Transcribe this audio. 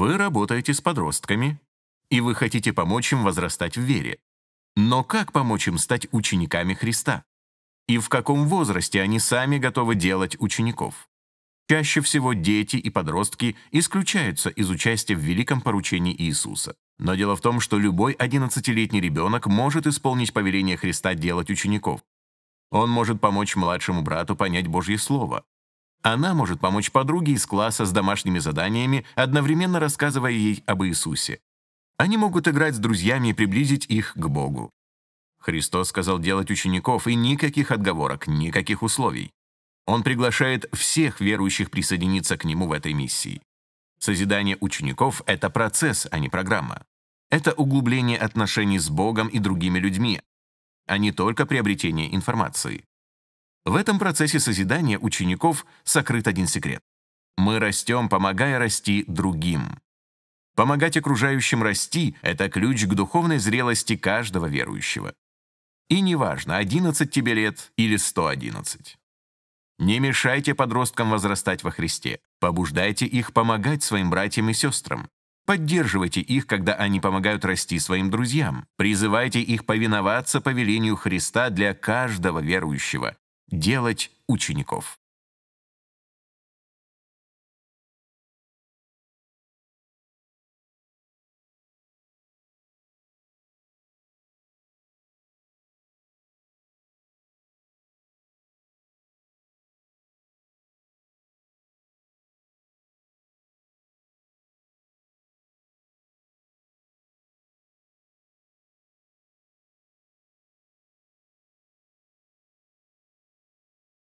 Вы работаете с подростками, и вы хотите помочь им возрастать в вере. Но как помочь им стать учениками Христа? И в каком возрасте они сами готовы делать учеников? Чаще всего дети и подростки исключаются из участия в великом поручении Иисуса. Но дело в том, что любой 11-летний ребенок может исполнить повеление Христа делать учеников. Он может помочь младшему брату понять Божье Слово. Она может помочь подруге из класса с домашними заданиями, одновременно рассказывая ей об Иисусе. Они могут играть с друзьями и приблизить их к Богу. Христос сказал делать учеников, и никаких отговорок, никаких условий. Он приглашает всех верующих присоединиться к нему в этой миссии. Созидание учеников — это процесс, а не программа. Это углубление отношений с Богом и другими людьми, а не только приобретение информации. В этом процессе созидания учеников сокрыт один секрет. Мы растем, помогая расти другим. Помогать окружающим расти — это ключ к духовной зрелости каждого верующего. И неважно, 11 тебе лет или 111. Не мешайте подросткам возрастать во Христе. Побуждайте их помогать своим братьям и сестрам. Поддерживайте их, когда они помогают расти своим друзьям. Призывайте их повиноваться повелению Христа для каждого верующего – делать учеников.